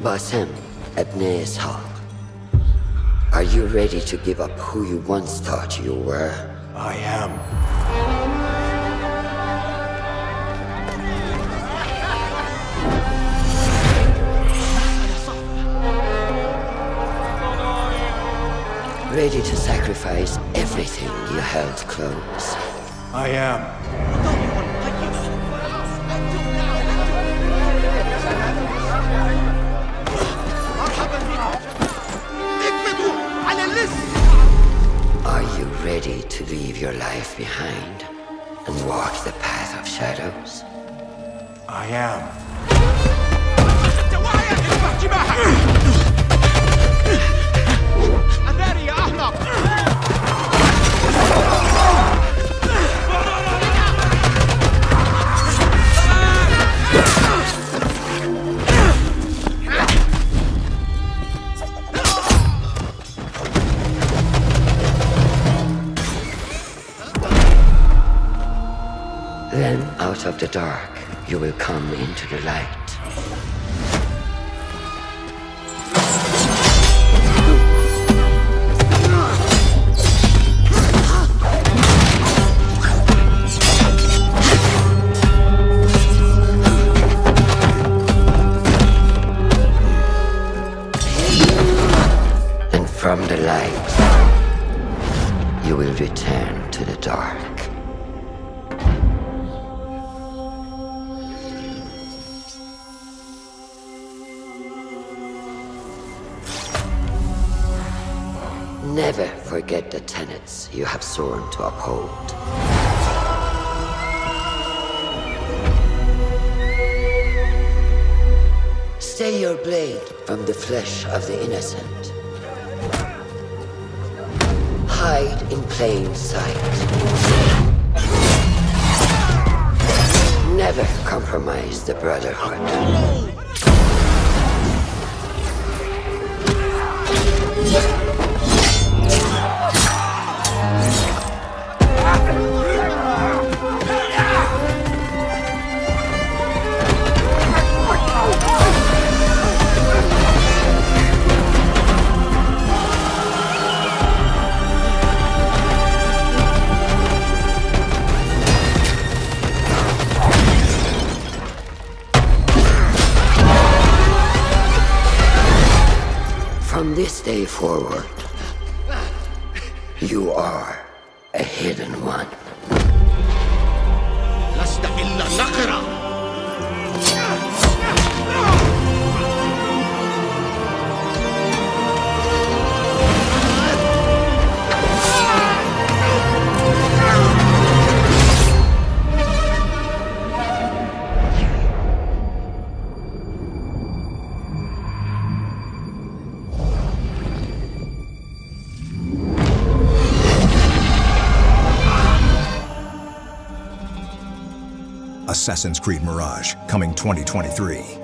Basim Ibn Ishaq. Are you ready to give up who you once thought you were? I am. Ready to sacrifice everything you held close? I am. To leave your life behind and walk the path of shadows? I am. Then, out of the dark, you will come into the light. And from the light, you will return to the dark. Never forget the tenets you have sworn to uphold. Stay your blade from the flesh of the innocent. Hide in plain sight. Never compromise the Brotherhood. From this day forward, you are a hidden one. Assassin's Creed Mirage, coming 2023.